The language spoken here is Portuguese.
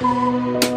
Música